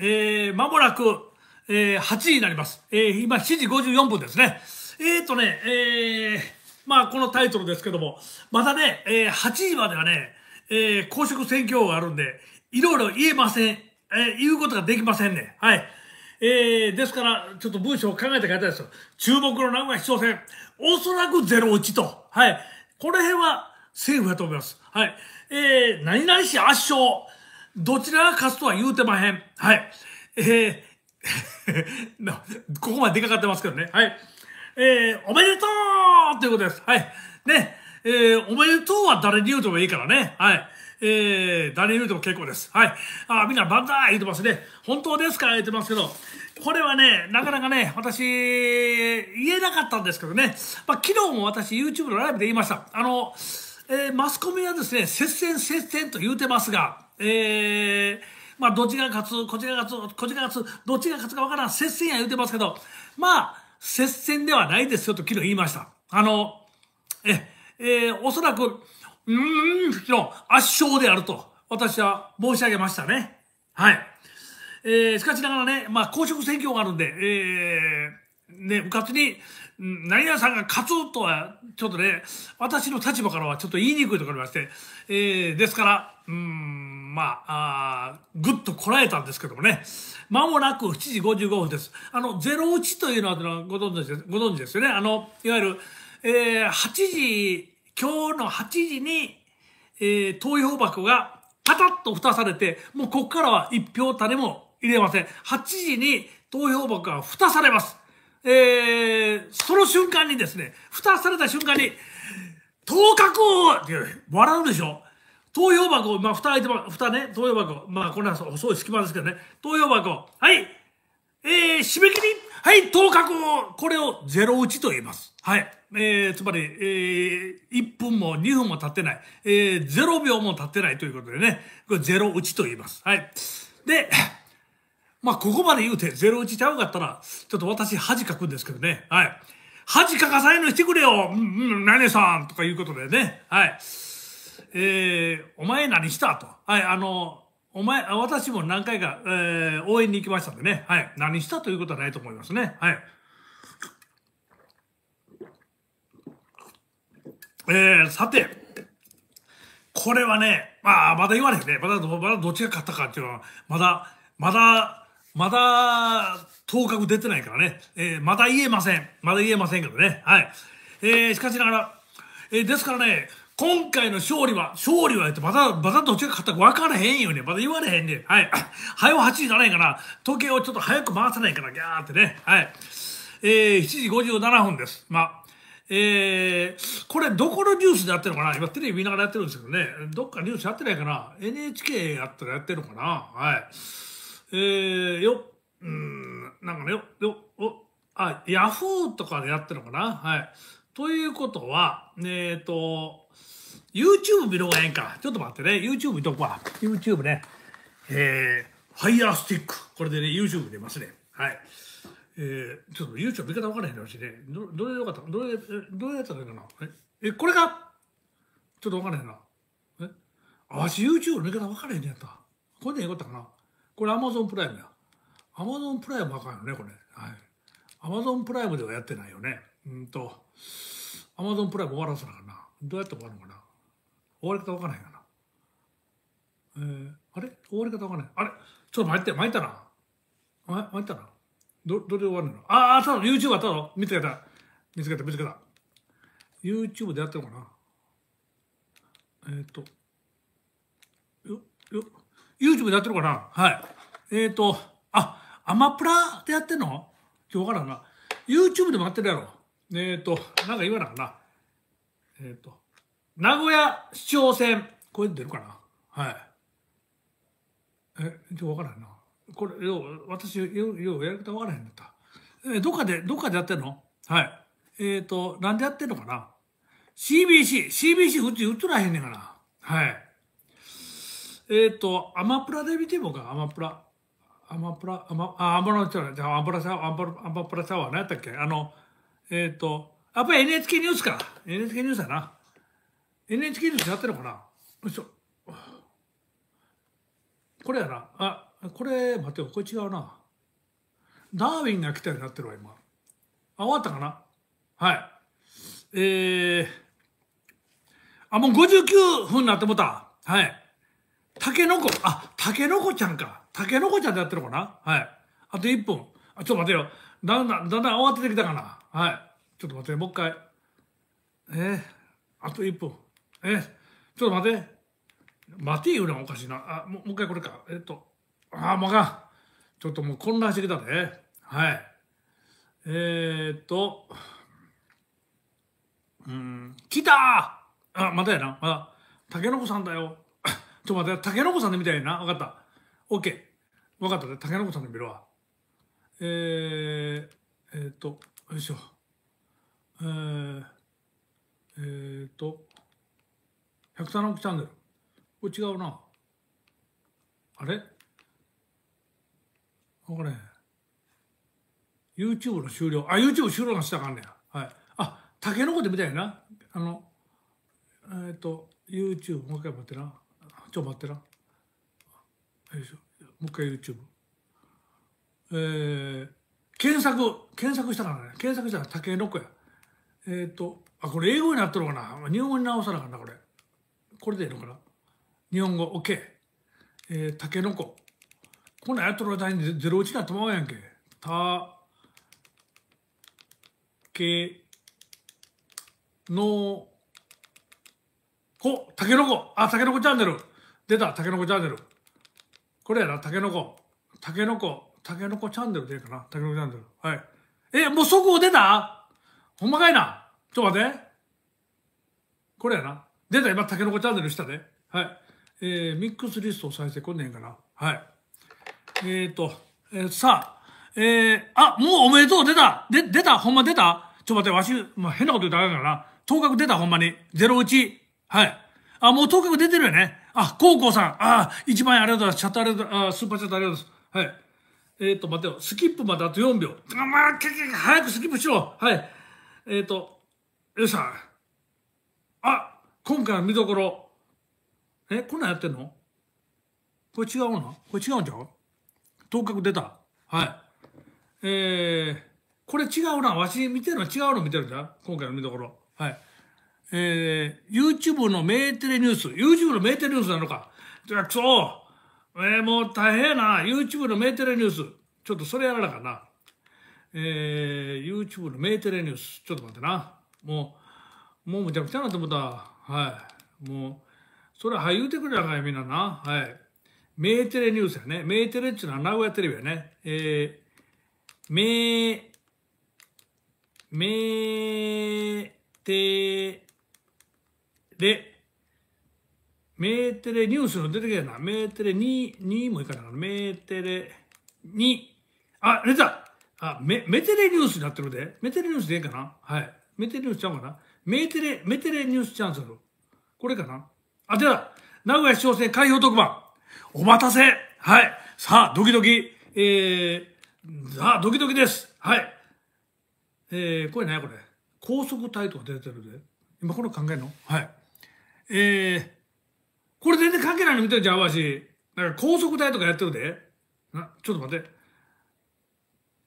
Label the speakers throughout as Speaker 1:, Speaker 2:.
Speaker 1: えー、間もなく、えー、8時になります。えー、今7時54分ですね。えーとね、えー、まあこのタイトルですけども、まだね、えー、8時まではね、えー、公職選挙法があるんで、いろいろ言えません。えー、言うことができませんね。はい。えー、ですから、ちょっと文章を考えて書いたんですよ。注目の名古屋市長選、おそらくゼロ打ちと。はい。この辺は政府やと思います。はい。えー、何々市圧勝。どちらが勝つとは言うてまへん。はい。えー、ここまで出かかってますけどね。はい。えー、おめでとうということです。はい。ね。えー、おめでとうは誰に言うてもいいからね。はい。えー、誰に言うても結構です。はい。あ、みんな万歳言うてますね。本当ですか言ってますけど、これはね、なかなかね、私、言えなかったんですけどね。まあ、昨日も私 YouTube のライブで言いました。あの、えー、マスコミはですね、接戦接戦と言うてますが、えー、まあ、どっちが勝つ、こっちが勝つ、こっちが勝つ、どっちが勝つかわからん、接戦や言うてますけど、まあ、接戦ではないですよと昨日言いました。あの、え、えー、おそらく、うーん、の圧勝であると、私は申し上げましたね。はい。えー、しかしながらね、まあ、公職選挙があるんで、えー、ね、うかつに、何々さんが勝つとは、ちょっとね、私の立場からはちょっと言いにくいところありまして、えー、ですから、うん、まあ、あぐっとこらえたんですけどもね、まもなく7時55分です。あの、01というのはご存知ですご存知ですよね。あの、いわゆる、えー、8時、今日の8時に、えー、投票箱がパタッと蓋されて、もうここからは1票種も入れません。8時に投票箱が蓋されます。えー、その瞬間にですね、蓋された瞬間に、当確って笑うでしょ？投票箱、まあ、蓋開いてま、蓋ね、投票箱。まあ、これは細い隙間ですけどね。投票箱。はい。えー、締め切り。はい、当確これをゼロ打ちと言います。はい。えー、つまり、えー、1分も2分も経ってない。えー、0秒も経ってないということでね。これゼロ打ちと言います。はい。で、まあ、ここまで言うて、ゼロ打ちちゃうかったら、ちょっと私恥かくんですけどね。はい。恥かかさいのしてくれようん、うん、何さんとかいうことでね。はい。えー、お前何したと。はい、あの、お前、私も何回か、えー、応援に行きましたんでね。はい。何したということはないと思いますね。はい。えー、さて、これはね、まあ、まだ言われへんね。まだ、まだどっちが勝ったかっていうのは、まだ、まだ、まだ、当確出てないからね。えー、まだ言えません。まだ言えませんけどね。はい。えー、しかしながら、えー、ですからね、今回の勝利は、勝利は言って、まだ、まだどっちが勝ったか分からへんよね。まだ言われへんね。はい。早う8時じゃないかな。時計をちょっと早く回さないから、ギャーってね。はい。えー、7時57分です。まあ、えー、これどこのニュースでやってるのかな？今テレビ見ながらやってるんですけどね。どっかニュースやってないかな ?NHK やったらやってるのかな？はい。えー、よ、うん、なんかね、よ、よ、お、あ、ヤフーとかでやってるのかな？はい。ということは、えっ、ー、と、YouTube 見る方がええんか。ちょっと待ってね。YouTube 見とくわ。YouTube ね。えー、ファイヤースティック。これでね、YouTube 出ますね。はい。えー、ちょっと YouTube 見方分からへんのしね。ど、どれでよかった？どれ、どれやったらいいかな？え、え、これか？ちょっと分からへんな。え？あ、わし YouTube 見方分からへんねやった。これでよかったかな？これ Amazon プライムや。Amazon プライムあかんよね、これ。はい。Amazon プライムではやってないよね。うんと、Amazon プライム終わらせなかな。どうやって終わるのかな終わり方わからへんかな。えー、あれ？終わり方わからない。あれ？ちょっと待って、参ったな。あ参ったな。ど、どれで終わるの？ああ、ただ YouTube あったの見つけた。見つけた、見つけた。YouTube でやってるのかなえっ、ー、と、よ、よ、YouTube でやってるかな？はい。えっ、ー、と、あ、アマプラでやってんの？今日わからんな。YouTube でもやってるやろ。えっ、ー、と、なんか言わなかな。えっ、と、名古屋市長選、これ出るかな？はい。え、ちょっとわからんな。これ、よう、私、よう、ようやり方わからへんだった。え、どっかで、どっかでやってんの？はい。えっ、と、なんでやってんのかな ?CBC、CBC うち映らへんねんかなはい。えっ、ー、と、アマプラで見てもか、アマプラ。アマプラ、アマ、あ、アマプラじゃアマプラシャワー、アマプラシャワー、何やったっけ？あの、えっ、ー、と、やっぱり NHK ニュースか。NHK ニュースやな。NHK ニュースやってるのかな？よいしょ。これやな。あ、これ、待ってよ、これ違うな。ダーウィンが来たようになってるわ、今。あ、終わったかな？はい。えー、あ、もう59分になってもた。はい。タケノコ、あ、タケノコちゃんか。タケノコちゃんでやってるのかな？はい。あと1分。あ、ちょっと待てよ。だんだん、だんだん慌ててきたかな？はい。ちょっと待って、もう一回。えー、あと1分。えー、ちょっと待って。待て言うのはおかしいな。あ、もうもう一回これか。えっと。あ、もうかん。ちょっともう混乱してきたね。はい。えー、っと。うん、来たあ、まだやな。まだ。タケノコさんだよ。ちょっと待って、タケノコさんで見たいな。わかった。オッケー。わかったね。タケノコさんで見るわ。えー、えー、っと、よいしょ。えー、えー、っと、百田のチャンネル。これ違うな。あれ？これ、YouTube の終了。あ、YouTube 終了がしたかんねや。はい。あ、タケノコで見たいな。あの、えーっ、と、YouTube、もう一回待ってな。ちょ、待ってな。よいしょ。もう一回 YouTube。えー、検索、検索したからね。検索したらタケノコや。えーっ、と、あ、これ英語になってるかな日本語に直さなあかんな、これ。これでいいのかな日本語、OK。えー、タケノコ。こんなんやっとる間にゼロ打ちになってまうやんけ。た、け、の、こ、たけのこ。あ、たけのこチャンネル。出た、たけのこチャンネル。これやな、たけのこ。たけのこ、たけのこチャンネルでいいかな。たけのこチャンネル。はい。え、もう速報出た？ほんまかいな？ちょっと待って。これやな。出た、今、たけのこチャンネルしたで。はい。えー、ミックスリストを再生こんねんかな。はい。えーと、えーさあ、えー、あ、もうおめでとう出たで、出た？ほんま出た？ちょっと待って、わし、まあ、変なこと言ったらあかんからな。当確出た？ほんまに。01。はい。あ、もう当確出てるよね。あ、コウコウさん。あ、一万円ありがとうございます。チャットありがとうございます。スーパーチャットありがとうございます。はい。えーと、待ってよ。スキップまであと4秒。あ、まあ、けけ早くスキップしろ。はい。えーと、よっしゃ。あ、今回の見どころ。え、こんなんやってんの？これ違うなこれ違うんちゃう？当確出た。はい。えー、これ違うな。わし見てるの違うの見てるじゃ今回の見どころ。はい。えー、YouTube のメーテレニュース。YouTube のメーテレニュースなのか。じゃあ、そ。えー、もう大変やな。YouTube のメーテレニュース。ちょっとそれやらなかな。えー、YouTube のメーテレニュース。ちょっと待ってな。もう、もうむちゃくちゃなって思った。はい。もう、それは言うてくれなかんやみんなな。はい。メーテレニュースやね。メーテレっていうのは名古屋テレビやね。えー、メー、メーテレ、でメーテレニュースの出てきたな。メーテレ2、2もいかないかな。メーテレ2、あ、出たあ、メ、メテレニュースになってるで。メテレニュースでいいかなはい。メテレニュースちゃうかなメーテレ、メテレニュースチャンスル。これかなあ、では、名古屋市長選開票特番。お待たせはい。さあ、ドキドキ。えー、さあ、ドキドキです。はい。えー、これ何やこれ。高速隊とか出てるで。今これ考えるの？はい。えー、これ全然関係ないの見てるじゃん、わし。なんか高速隊とかやってるで。な、ちょっと待って。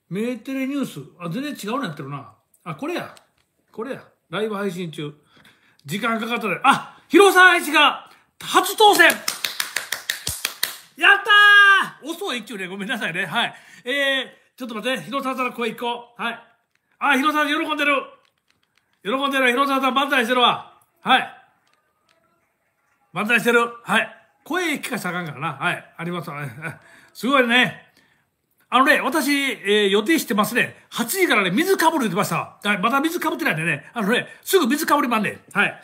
Speaker 1: メーテレニュース。あ、全然違うのやってるな。あ、これや。これや。ライブ配信中。時間かかったで。あ、広沢愛知が初当選やったー遅い一挙ね。ごめんなさいね。はい。えー、ちょっと待って。広沢さんの声一個。はい。あ、広沢さん喜んでる。喜んでる。広沢さん万歳してるわ。はい。万歳してる。はい。声聞かせたらあかんからな。はい。あります。は いすごいね。あのね、私、えー予定してますね。8時からね、水かぶる言ってました。はいまだ水かぶってないんでね。あのね、すぐ水かぶりまんね。はい。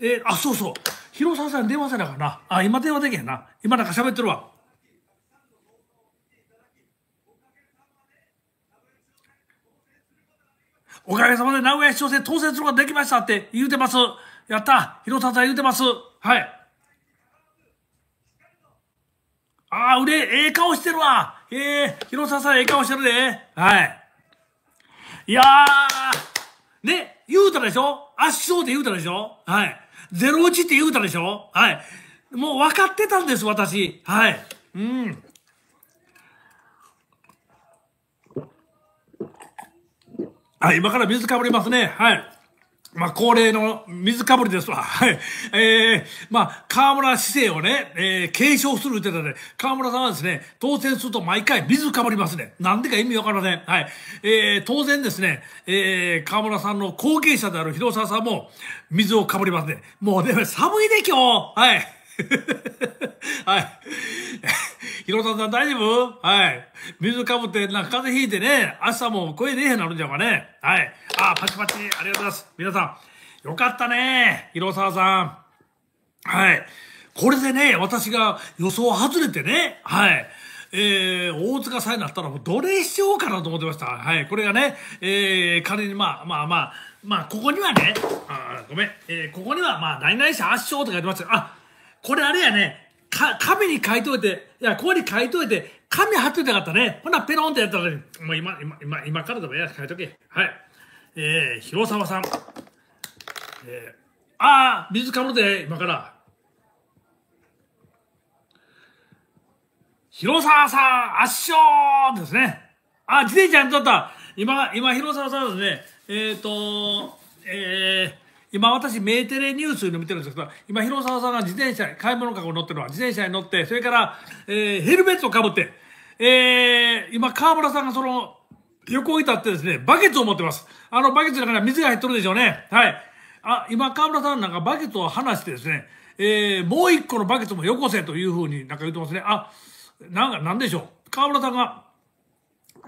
Speaker 1: えーあ、そうそう。広沢さん電話せなかんな。あ、今電話できへんな。今なんか喋ってるわ。おかげさまで名古屋市長選当選することができましたって言うてます。やった広沢さん言うてます。はい。ああ、腕、ええー、顔してるわ。ええー、広沢さん、ええー、顔してるで。はい。いやー、ね、言うたでしょ？圧勝って言うたでしょ？はい。ゼロ打ちって言うたでしょ？はい。もう分かってたんです、私。はい。うん。はい、今から水かぶりますね。はい。まあ、恒例の水かぶりですわ。はい。えー、まあ、河村市政をね、えー、継承するって言ったらね、河村さんはですね、当選すると毎回水かぶりますね。なんでか意味わからねはい。えー、当然ですね、えー、河村さんの後継者である広沢さんも水をかぶりますね。もうね、寒いで今日はい。はい。広沢さん大丈夫？はい。水かぶって、なんか風邪ひいてね、明日も声出えへんなるんじゃうかね。はい。あ、パチパチ、ありがとうございます。皆さん、よかったね。広沢さん。はい。これでね、私が予想外れてね、はい。えー、大塚さんになったらどれしようかなと思ってました。はい。これがね、えー、仮にまあまあまあ、まあ、ここにはね、あごめん、えー、ここにはまあ、何々社圧勝とか言ってますあ、これあれやね、か、紙に書いといて、いや、ここに書いといて、紙貼っといたかったね。ほな、ペロンってやったら、ね、もう今、今、今、今からでもや、書いとけ。はい。えー、広沢さん。えー、あー、水かぶるで、今から。広沢さん、圧勝ですね。あ、自転車にとった。今、今、広沢さんですね。えっ、ー、と、えー、今私、メーテレニュースで見てるんですけど、今、広沢さんが自転車に、買い物かご乗ってるのは、自転車に乗って、それから、えー、ヘルメットをかぶって、えー、今、河村さんがその、横に立ってですね、バケツを持ってます。あの、バケツの中には水が入っとるでしょうね。はい。あ、今、河村さんなんかバケツを離してですね、えー、もう一個のバケツもよこせというふうになんか言ってますね。あ、なんか、なんでしょう。河村さんが、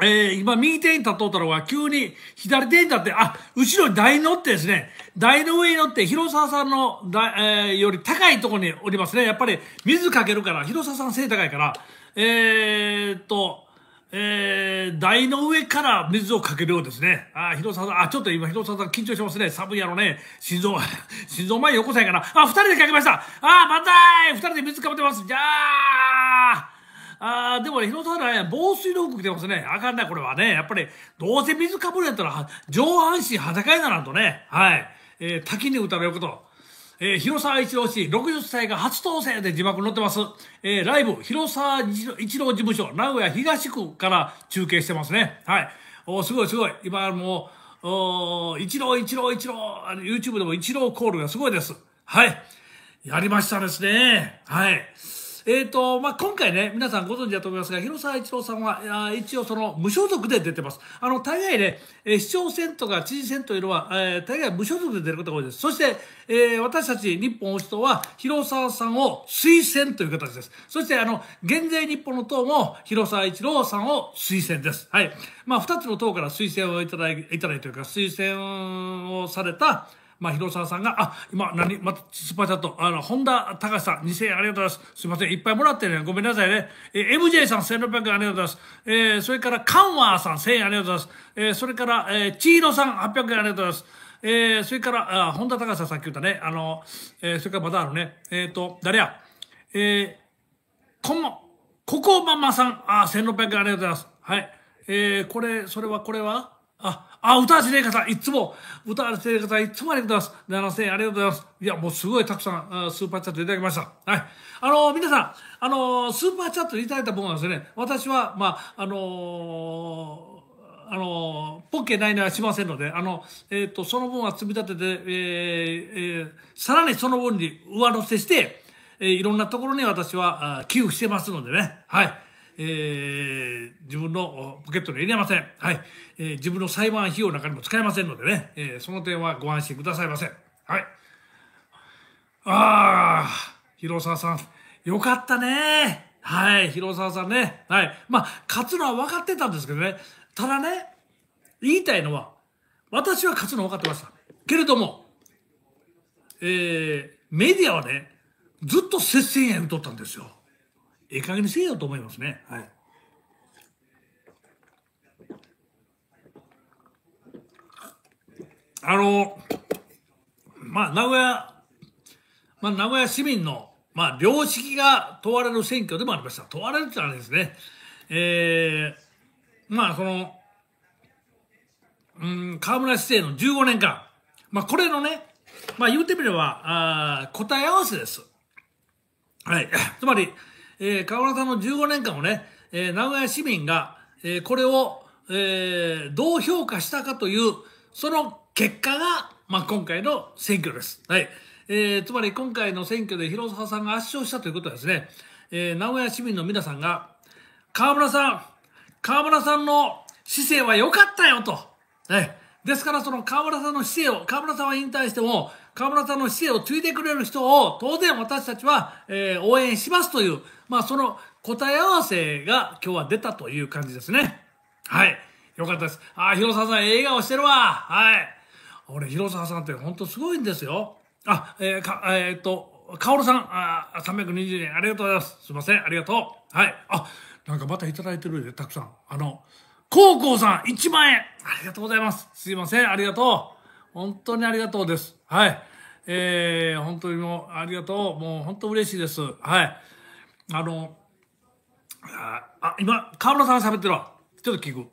Speaker 1: えー、今右手に立っとったのが急に左手に立って、あ、後ろに台に乗ってですね、台の上に乗って広沢さんの台、えー、より高いところにおりますね。やっぱり水かけるから、広沢さん背高いから、えー、っと、えー、台の上から水をかけるようですね。あ、広沢さん、あ、ちょっと今広沢さん緊張しますね。寒いやろね。心臓、心臓前横さやから。あ、二人でかけましたあ、万歳二人で水かぶってますじゃああー、でもね、広沢ね、防水の服着てますね。あかんな、これはね。やっぱり、どうせ水かぶるやったら、上半身裸にならんとね。はい。えー、滝に打たれること。えー、広沢一郎氏、60歳が初当選で字幕載ってます。えー、ライブ、広沢一郎事務所、名古屋東区から中継してますね。はい。おすごいすごい。今もう、お一郎一郎一郎、YouTube でも一郎コールがすごいです。はい。やりましたですね。はい。えっ、ー、と、まあ、今回ね、皆さんご存知だと思いますが、広沢一郎さんは、あ一応その無所属で出てます。あの、大概ね、え、市長選とか知事選というのは、えー、大概無所属で出ることが多いです。そして、えー、私たち日本保守党は、広沢さんを推薦という形です。そして、あの、現在日本の党も、広沢一郎さんを推薦です。はい。まあ、二つの党から推薦をいただいいただいというか、推薦をされた、まあ、広沢さんが、あ、今、何、また、スパチャット、あの、本田隆さん、2000円ありがとうございます。すいません、いっぱいもらってね、ごめんなさいね。えー、MJ さん、1600円ありがとうございます。えー、それから、カンワーさん、1000円ありがとうございます。えー、それから、えー、チーロさん、800円ありがとうございます。えー、それから、あ、本田隆さん、さっき言ったね、あの、えー、それからまだあるね、えっ、ー、と、誰や、えー、こも、ここママさん、あ、1600円ありがとうございます。はい。えー、これ、それは、これは？あ、あ、歌わせてさん、いつも、歌わせてさん、いつもありがとうございます。7000円ありがとうございます。いや、もうすごいたくさん、スーパーチャットいただきました。はい。あの皆さん、あのスーパーチャットいただいた分はですね、私は、まあ、あのあのポッケないないはしませんので、あの、えっ、ー、と、その分は積み立てて、えー、えー、さらにその分に上乗せして、えー、いろんなところに私は寄付してますのでね、はい。えー、自分のポケットに入れません。はい。えー、自分の裁判費用の中にも使えませんのでね、えー、その点はご安心くださいませ。はい。ああ、広沢さん、よかったね。はい、広沢さんね。はい。まあ、勝つのは分かってたんですけどね。ただね、言いたいのは、私は勝つの分かってました。けれども、えー、メディアはね、ずっと接戦や言うとったんですよ。ええ加減にせえよと思いますね。はい。あの、まあ、名古屋、まあ、名古屋市民の、まあ、良識が問われる選挙でもありました。問われるってのはですね、ええー、まあ、その、うん、河村市政の15年間、まあ、これのね、まあ、言うてみれば、あ答え合わせです。はい。つまり、え、河村さんの15年間をね、え、名古屋市民が、え、これをえ、どう評価したかという、その結果が、まあ、今回の選挙です。はい。えー、つまり今回の選挙で広沢さんが圧勝したということはですね、えー、名古屋市民の皆さんが、河村さん、河村さんの姿勢は良かったよと。ね。ですからその河村さんの姿勢を、河村さんは引退しても、河村さんの姿勢を継いでくれる人を当然私たちは、えー、応援しますという、まあその答え合わせが今日は出たという感じですね。はい。よかったです。ああ、広沢さん笑顔してるわ。はい。俺、広沢さんって本当すごいんですよ。あ、えー、か、えー、っと、カオルさん、あ320円ありがとうございます。すいません、ありがとう。はい。あ、なんかまたいただいてるで、たくさん。あの、コウコウさん、1万円ありがとうございます。すいません、ありがとう。本当にありがとうです。はい。えー、本当にもう、ありがとう。もう本当嬉しいです。はい。あの、あ、今、河村さんが喋ってるわ。ちょっと聞く。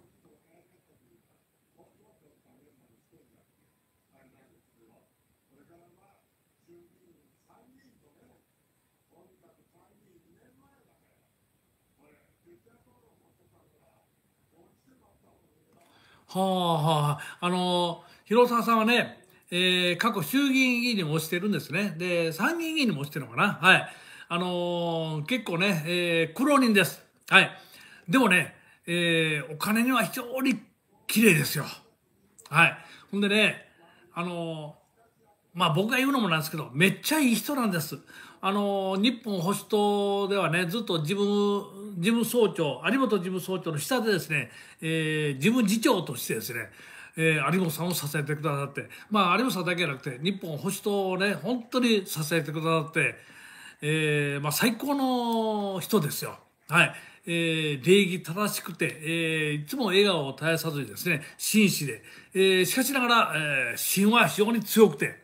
Speaker 1: はあはあ、あの広沢さんはね、えー、過去衆議院議員にも落ちてるんですね。で、参議院議員にも落ちてるのかな。はい。あのー、結構ね、えー、苦労人です。はい。でもね、えー、お金には非常に綺麗ですよ。はい。ほんでね、あのまあ僕が言うのもなんですけど、めっちゃいい人なんです。あの日本保守党ではね、ずっと自分、事務総長、有本事務総長の下でですね、えー、事務次長としてですね、えー、有本さんを支えてくださって、まあ有本さんだけじゃなくて、日本保守党をね、本当に支えてくださって、えー、まあ最高の人ですよ。はい。えー、礼儀正しくて、えー、いつも笑顔を絶やさずにですね、紳士で、えー、しかしながら、えー、芯は非常に強くて、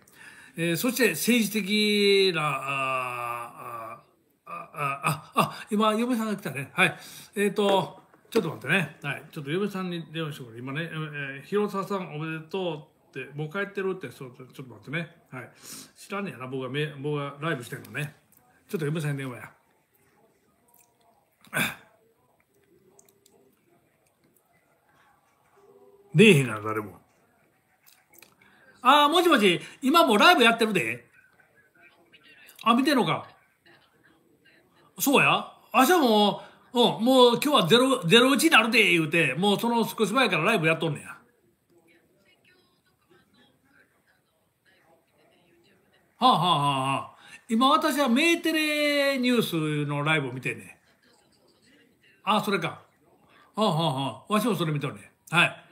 Speaker 1: えー、そして政治的な、あ、あ、あ、あ、今、嫁さんが来たね。はい。えっ、ー、と、ちょっと待ってね。はい。ちょっと嫁さんに電話してくれ。今ね、えー、広沢さんおめでとうって、もう帰ってるって、そうちょっと待ってね。はい。知らねやな、僕がめ、僕がライブしてるのね。ちょっと嫁さんに電話や。出えへんから、誰も。ああ、もしもし、今もライブやってるで。あ、見てんのか。そうや。明日も、うん、もう今日はゼロ、ゼロ1になるで、言うて、もうその少し前からライブやっとんねや。はあはあはあはあ。今私はメーテレニュースのライブを見てね。ああ、それか。はあはあはあ。わしもそれ見とるね。はい。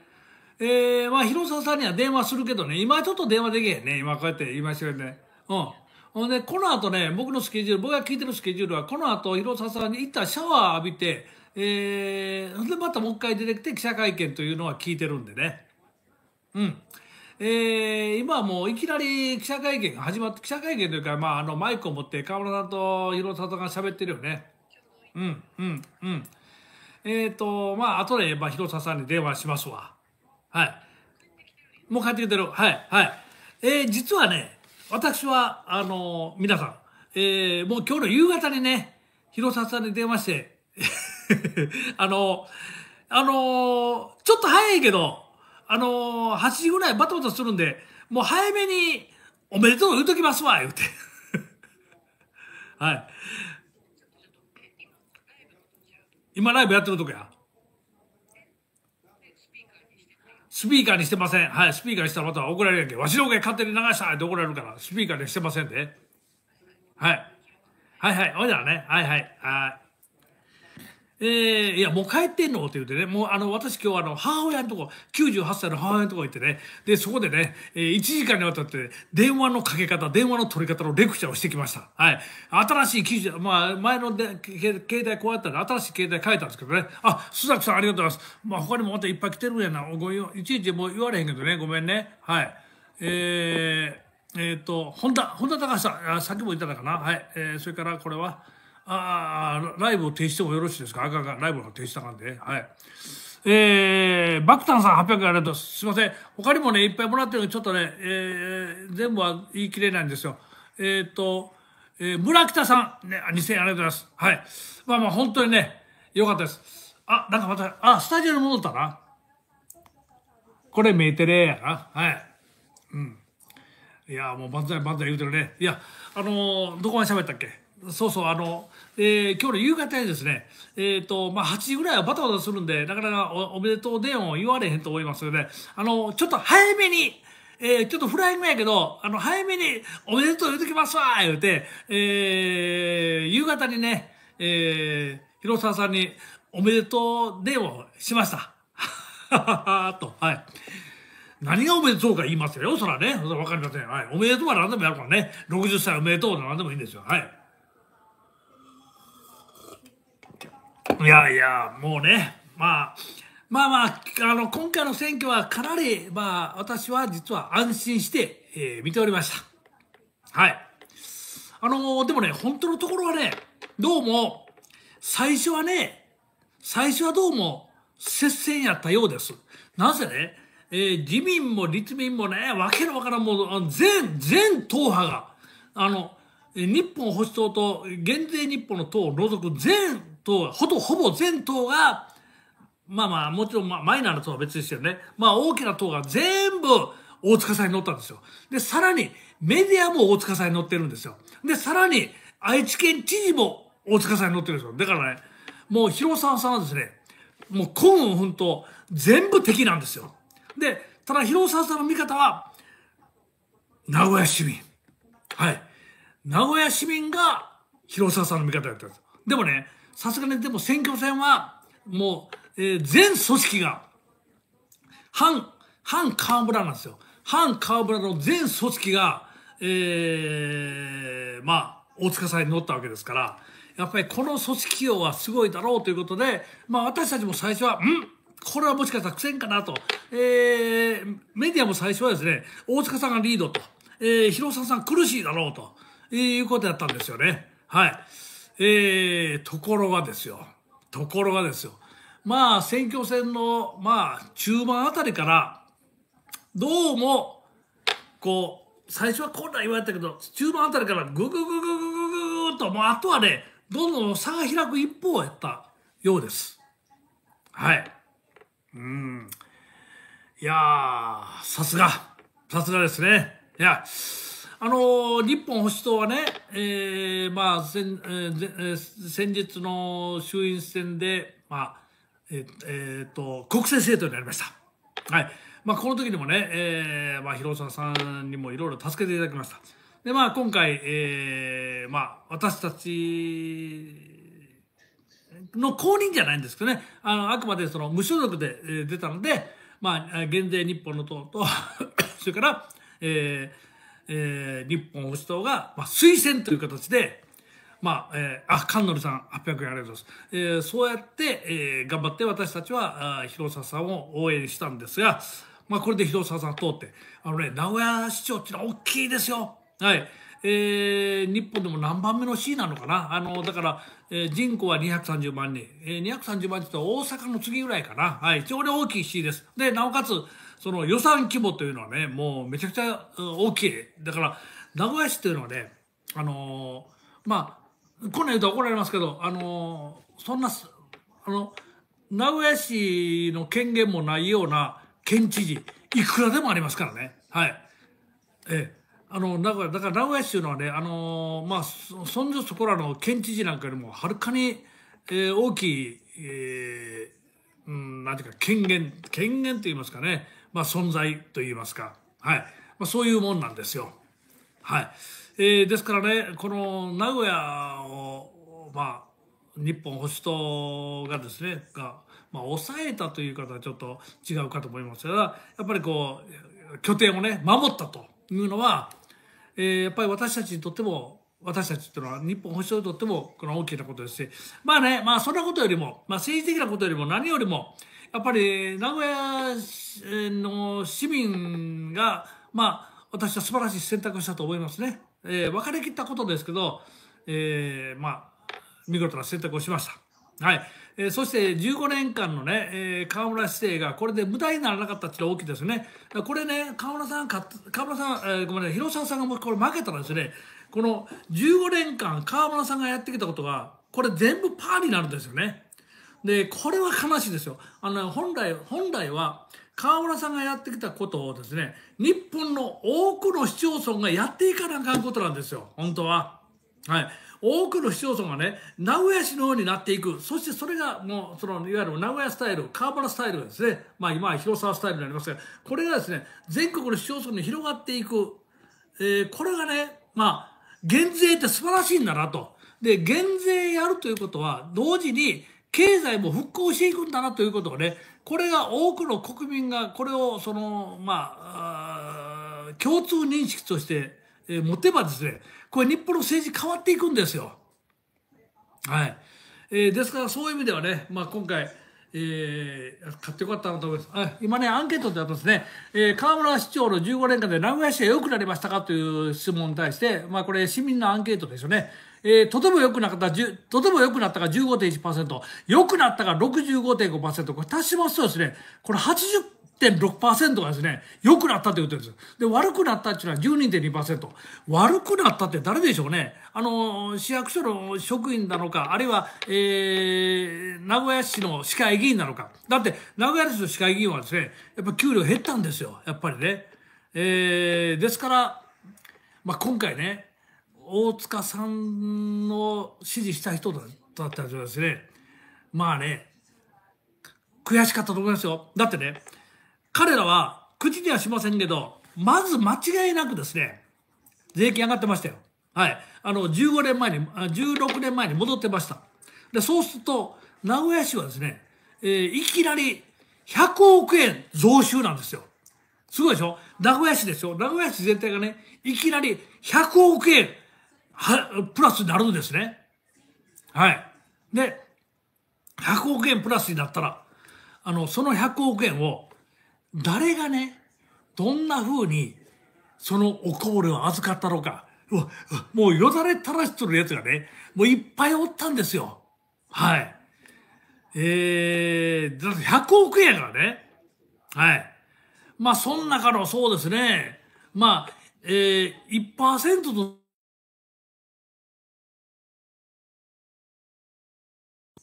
Speaker 1: えー、まあ、広沢さんには電話するけどね、今ちょっと電話できへんね。今こうやって言いましたよね。うん。ほんで、この後ね、僕のスケジュール、僕が聞いてるスケジュールは、この後、広沢さんに一旦シャワー浴びて、えー、で、またもう一回出てきて記者会見というのは聞いてるんでね。うん。えー、今はもういきなり記者会見が始まって、記者会見というか、まあ、あの、マイクを持って河村さんと広沢さんが喋ってるよね。うん、うん、うん。えっ、ー、と、まあ、後で、まあ、広沢さんに電話しますわ。はい。もう帰ってきてる。はい、はい。えー、実はね、私は、あの、皆さん、えー、もう今日の夕方にね、広沢さんに電話して、あの、あの、ちょっと早いけど、あの、8時ぐらいバタバタするんで、もう早めに、おめでとう言うときますわ、言うて。はい。今ライブやってるとこや。スピーカーにしてません。はい、スピーカーにしたらまた怒られるやんけ。わしの声勝手に流したって怒られるから、スピーカーにしてませんで。はい。はいはい。ほいだね。はいはい。はい。えー、いや、もう帰ってんの？って言ってね、もうあの、私今日あの、母親のとこ、98歳の母親のとこ行ってね、で、そこでね、えー、1時間にわたって電話のかけ方、電話の取り方のレクチャーをしてきました。はい。新しい記事、まあ、前ので携帯こうやったら新しい携帯変えたんですけどね、あ、須崎さんありがとうございます。まあ、他にもまたいっぱい来てるんやな。ごめんよいちいちもう言われへんけどね、ごめんね。はい。えー、えっ、ー、と、本田、本田隆さん、あさっきも言ったかな。はい。えー、それからこれは、ああ、ライブを停止してもよろしいですか？あかんかライブの停止したかんで。はい。えー、バクタンさん800円ありがとうございます。すいません。他にもね、いっぱいもらってるのちょっとね、えー、全部は言い切れないんですよ。えっ、ー、と、えー、村北さん、ね、2000円ありがとうございます。はい。まあまあ、本当にね、よかったです。あ、なんかまた、あ、スタジオに戻ったな。これメーテレやな。はい。うん。いや、もう万歳万歳言うてるね。いや、あのー、どこまで喋ったっけ？そうそう、あの、えー、今日の夕方にですね、えっ、ー、と、まあ、8時ぐらいはバタバタするんで、なかなかおめでとう電話を言われへんと思いますので、あの、ちょっと早めに、えー、ちょっとフライングやけど、あの、早めにおめでとう言うときますわ言うて、えー、夕方にね、えー、広沢さんにおめでとう電話をしました。と、はい。何がおめでとうか言いますよ。そらね。わかりません。はい。おめでとうは何でもやるからね。60歳おめでとうな何でもいいんですよ。はい。いやいや、もうね、まあ、まあまあ、あの、今回の選挙はかなり、まあ、私は実は安心して、えー、見ておりました。はい。あのー、でもね、本当のところはね、どうも、最初はね、最初はどうも、接戦やったようです。なぜね、えー、自民も立民もね、わけのわからんもう、全、全党派が、あの、日本保守党と減税日本の党を除く全党、ほぼ、ほぼ全党が、まあまあ、もちろん、まあ、マイナーな党は別ですよね。まあ、大きな党が全部、大塚さんに乗ったんですよ。で、さらに、メディアも大塚さんに乗ってるんですよ。で、さらに、愛知県知事も大塚さんに乗ってるんですよ。だからね、もう広沢さんはですね、もう今運奮闘、全部敵なんですよ。で、ただ広沢さんの味方は、名古屋市民。はい。名古屋市民が広沢さんの味方やったんです。でもね、さすがにでも選挙戦は、もう、えー、全組織が、反、反河村なんですよ。反河村の全組織が、えー、まあ、大塚さんに乗ったわけですから、やっぱりこの組織用はすごいだろうということで、まあ私たちも最初は、んこれはもしかしたら苦戦かなと。えー、メディアも最初はですね、大塚さんがリードと。えー、広沢さん苦しいだろうと。いうことやったんですよね。はい。えー、ところがですよ。ところがですよ。まあ、選挙戦の、まあ、中盤あたりから、どうも、こう、最初はこんな言われたけど、中盤あたりからぐぐぐぐぐぐぐぐと、もうあとはね、どんどん差が開く一方やったようです。はい。うん。いやー、さすが。さすがですね。いや、あの、日本保守党はね、えー、まあ、先、えー、先日の衆院選で、まあ、えっ、えー、と、国政政党になりました。はい。まあ、この時にもね、えー、まあ、広沢さんにもいろいろ助けていただきました。で、まあ、今回、えー、まあ、私たちの公認じゃないんですけどね、あの、あくまでその無所属で、えー、出たので、まあ、減税日本の党と それから、えーえー、日本保守党が、まあ、推薦という形で、まあ、えー、あ、神則さん、800円ありがとうございます。えー、そうやって、えー、頑張って私たちは、あ広沢さんを応援したんですが、まあ、これで広沢さん通って、あのね、名古屋市長っていうのは大きいですよ。はい。えー、日本でも何番目の市なのかな？あの、だから、えー、人口は230万人。えー、230万人って大阪の次ぐらいかな。はい。非常に大きい市です。で、なおかつ、その予算規模というのはね、もうめちゃくちゃ大きい。だから、名古屋市っていうのはね、あのー、まあ、こんな言うと怒られますけど、あのそんな、あの、名古屋市の権限もないような県知事、いくらでもありますからね。はい。ええ。あの、名古屋、だから名古屋市というのはね、あのまあ、そんじょそこらの県知事なんかよりもはるかに、えー、大きい、えー、うん、なんていうか、権限、権限と言いますかね、まあ、存在と言いますか。はい。まあ、そういうもんなんですよ。はい。えー、ですからね、この名古屋を、まあ、日本保守党がですね、が、まあ、抑えたという方はちょっと違うかと思いますが、やっぱりこう、拠点をね、守ったというのは、えー、やっぱり私たちにとっても、私たちっていうのは日本保守党にとってもこの大きなことですし、まあね、まあそんなことよりも、まあ政治的なことよりも何よりも、やっぱり名古屋の市民が、まあ私は素晴らしい選択をしたと思いますね。えー、分かりきったことですけど、えー、まあ、見事な選択をしました。はい。えー、そして15年間のね、えー、河村市政がこれで無駄にならなかったっていうのは大きいですね。これね、河村さん、河村さん、えー、ごめんなさい、広沢さんがもこれ負けたらですね、この15年間河村さんがやってきたことが、これ全部パーになるんですよね。で、これは悲しいですよ。あの、本来、本来は、河村さんがやってきたことをですね、日本の多くの市町村がやっていかなあかんことなんですよ。本当は。はい。多くの市町村がね、名古屋市のようになっていく。そしてそれがもう、その、いわゆる名古屋スタイル、河原スタイルがですね、まあ今は広沢スタイルになりますが、これがですね、全国の市町村に広がっていく。えー、これがね、まあ、減税って素晴らしいんだなと。で、減税やるということは、同時に経済も復興していくんだなということをね、これが多くの国民がこれを、その、まあ、共通認識として、え、持てばですね、これ日本の政治変わっていくんですよ。はい。えー、ですからそういう意味ではね、まあ今回、えー、買ってよかったなと思います。あ今ね、アンケートであとですね、えー、河村市長の15年間で名古屋市が良くなりましたかという質問に対して、まあこれ市民のアンケートですよね。えー、とても良くなかった、とても良くなったが15.1%、良くなったが65.5%、これ足しますとですね、これ80 1.6%がですね、良くなったということです。で、悪くなったっていうのは12.2%。悪くなったって誰でしょうね。あの、市役所の職員なのか、あるいは、えー、名古屋市の市会議員なのか。だって、名古屋市の市会議員はですね、やっぱ給料減ったんですよ。やっぱりね。えー、ですから、まあ、今回ね、大塚さんの支持した人だったらですね、まあね、悔しかったと思いますよ。だってね、彼らは口にはしませんけど、まず間違いなくですね、税金上がってましたよ。はい。あの、15年前に、16年前に戻ってました。で、そうすると、名古屋市はですね、えー、いきなり100億円増収なんですよ。すごいでしょ？名古屋市ですよ。名古屋市全体がね、いきなり100億円は、プラスになるんですね。はい。で、100億円プラスになったら、あの、その100億円を誰がね、どんな風に、そのおこぼれを預かったのか、もうよだれ垂らしとるやつがね、もういっぱいおったんですよ。はい。えー、だって100億円やからね。はい。まあ、その中のそうですね、まあ、えー、1%と、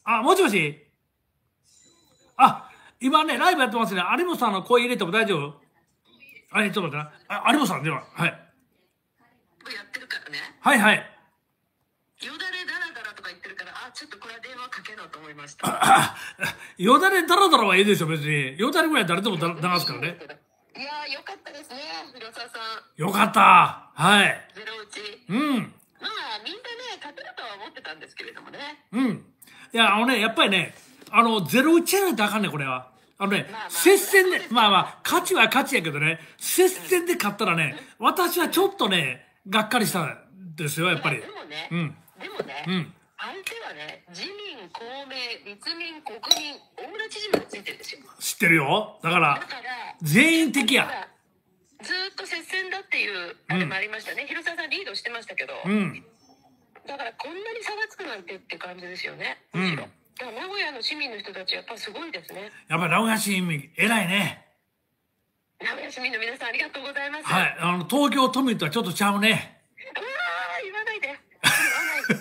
Speaker 1: あ、もしもしあ、今ね、ライブやってますね。有本さんの声入れても大丈夫？あれ、ちょっと待ってな。あ、有本さんでは、はい。や
Speaker 2: ってるからね。
Speaker 1: はいはい。よ
Speaker 2: だれだらだらとか言ってるから、あ、ちょっとこれは電話かけろと思いました。
Speaker 1: よだれだらだらはいいでしょ、別に。よだれぐらい誰でも流すからね。
Speaker 2: いやよかったですね、広沢さん。
Speaker 1: よかった。はい。
Speaker 2: ゼロ打ち。
Speaker 1: うん。
Speaker 2: まあ、みんなね、勝てるとは思ってたんですけれどもね。
Speaker 1: うん。いや、あのね、やっぱりね、あの、ゼロ打ちやないとあかんねこれは。あのね、接戦で、まあまあ、勝ちは勝ちやけどね、接戦で勝ったらね、私はちょっとね、がっかりしたんですよ、やっぱり。
Speaker 2: でもね、うん、でもね、うん、相手はね、自民、公明、立民、国民、大村知事までついてるんですよ。
Speaker 1: 知ってるよ。だから、全員的や。
Speaker 2: ずっと接戦だっていう、あれもありましたね。うん、広沢さんリードしてましたけど。
Speaker 1: うん。
Speaker 2: だから、こんなに差がつくなんてって感じですよね。むしろ。うん名古屋の市民の人たちやっぱすごいですね。
Speaker 1: やっぱ名古屋市民偉いね。
Speaker 2: 名古屋市民の皆さんありがとうございます。
Speaker 1: はい、あの東京都民とはちょっとちゃうね。
Speaker 2: うわ言わないで。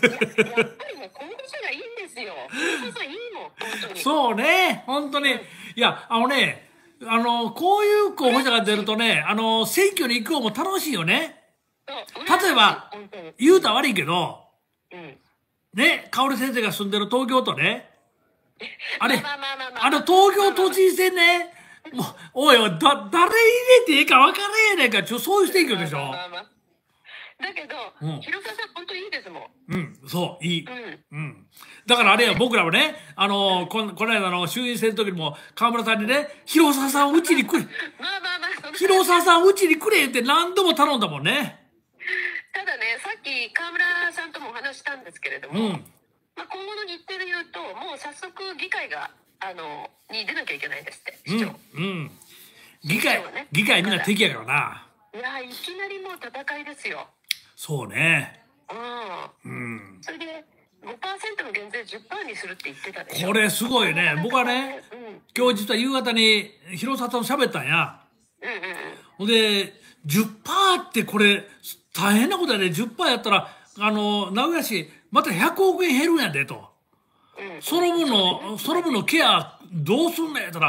Speaker 2: 言わないで。やっぱりもう候補者がいいんですよ。候補者いいもん本当に。
Speaker 1: そうね、本当に。いやあのね。あの、こういう候補者が出るとね、あの、選挙に行く方も楽しいよね。例えば、言うたら悪いけど、うん、ね、香織先生が住んでる東京都ね、あれ、あの東京都知事選ね、もう、おいおい、だ、誰入れていいか分からへんやねんか、ちょ、そういう選挙でしょ。
Speaker 2: だけど、うん、広沢さん本当いいですもん。
Speaker 1: うん、そう、いい。うん。うん。だからあれや、僕らもね、あの、こ、この間の衆院選の時にも、河村さんにね、広沢さんうちに来れ。
Speaker 2: まあまあまあ、
Speaker 1: 広沢さんうちに来れって何度も頼んだもんね。
Speaker 2: き河村さんともお話したんですけれども、うん。まあ、今後の日程で言うともう早速議会があのに出なきゃいけないですって市長、
Speaker 1: うん、うん、議会、ね、議会みんな敵やからな。
Speaker 2: いやいきなりもう戦いですよ。
Speaker 1: そうね。
Speaker 2: うん、うん、それで5%の減税10%にするって言ってたでし
Speaker 1: ょ。これすごいね。僕はね、うん、今日実は夕方に広里と喋ったんや。うんうんほんで10%ってこれ大変なことやで、ね、10%やったらあの名古屋市また100億円減るんやでと。
Speaker 2: うん
Speaker 1: その分の、その分のケアどうすんねんやったら、